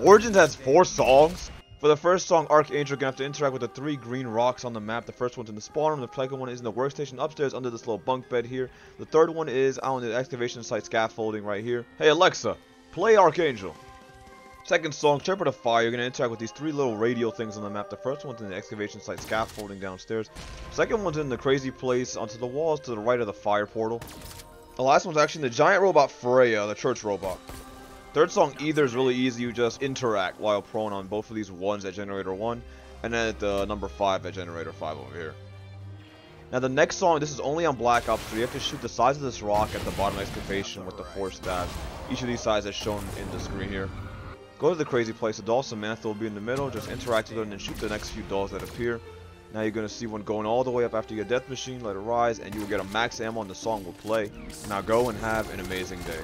Origins has four songs. For the first song, Archangel, you're gonna have to interact with the three green rocks on the map. The first one's in the spawn room, the second one is in the workstation upstairs under this little bunk bed here. The third one is on the excavation site scaffolding right here. Hey Alexa, play Archangel. Second song, Shepherd of Fire, you're gonna interact with these three little radio things on the map. The first one's in the excavation site scaffolding downstairs. Second one's in the crazy place onto the walls to the right of the fire portal. The last one's actually the giant robot Freya, the church robot. Third song, Aether is really easy. You just interact while prone on both of these ones at generator 1, and then at the number 5 at generator 5 over here. Now the next song, this is only on Black Ops 3. You have to shoot the size of this rock at the bottom excavation with the four staffs. Each of these sizes is shown in the screen here. Go to the crazy place. The doll Samantha will be in the middle. Just interact with her and then shoot the next few dolls that appear. Now you're to see one going all the way up after your death machine. Let it rise and you will get a max ammo and the song will play. Now go and have an amazing day.